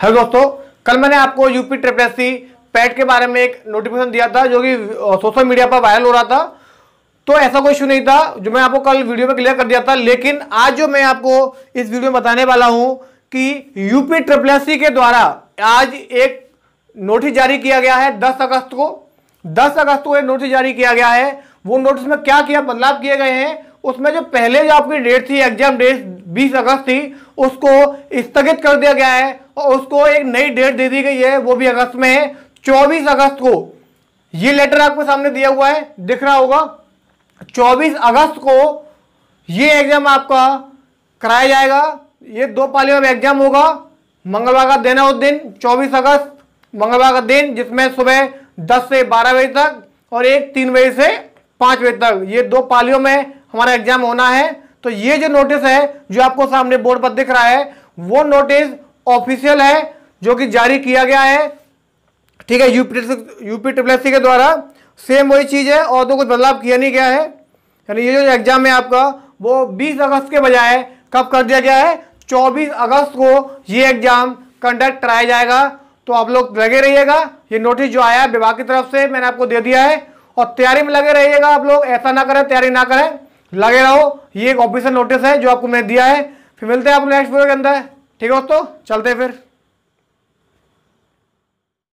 Hello दोस्तों, कल मैंने आपको यूपी ट्रिपल एस पैट के बारे में एक नोटिफिकेशन दिया था जो कि सोशल मीडिया पर वायरल हो रहा था। तो ऐसा कोई इशू नहीं था, जो मैं आपको कल वीडियो में क्लियर कर दिया था। लेकिन आज जो मैं आपको इस वीडियो में बताने वाला हूँ कि यूपी ट्रिपल एस के द्वारा आज एक नोटिस जारी किया गया है 10 अगस्त को। 10 अगस्त को एक नोटिस जारी किया गया है। वो नोटिस में क्या किया, बदलाव किए गए हैं, उसमें जो पहले जो आपकी डेट थी एग्ज़ाम डेट 20 अगस्त थी, उसको स्थगित कर दिया गया है। और उसको एक नई डेट दे दी गई है, वो भी अगस्त में है, चौबीस अगस्त को। ये लेटर आपके सामने दिया हुआ है, दिख रहा होगा। 24 अगस्त को ये एग्ज़ाम आपका कराया जाएगा। ये दो पालियों में एग्ज़ाम होगा। मंगलवार का दिन है उस दिन 24 अगस्त, मंगलवार का दिन, जिसमें सुबह 10 से 12 बजे तक और एक तीन बजे से पाँच बजे तक। ये दो पालियों में हमारा एग्ज़ाम होना है। तो ये जो नोटिस है, जो आपको सामने बोर्ड पर दिख रहा है, वो नोटिस ऑफिशियल है, जो कि जारी किया गया है। ठीक है, यूपी यूपी ट्रिपल के द्वारा। सेम वही चीज़ है, और तो कुछ बदलाव किया नहीं गया है। यानी ये जो एग्ज़ाम है आपका, वो 20 अगस्त के बजाय कब कर दिया गया है? 24 अगस्त को ये एग्ज़ाम कंडक्ट कराया जाएगा। तो आप लोग लगे रहिएगा। ये नोटिस जो आया है विभाग की तरफ़ से, मैंने आपको दे दिया है। और तैयारी में लगे रहिएगा आप लोग, ऐसा ना करें, तैयारी ना करें। लगे रहो, ये एक ऑफिशियल नोटिस है, जो आपको मैंने दिया है। फिर मिलते हैं आप नेक्स्ट वीडियो के अंदर। ठीक है दोस्तों चलते फिर।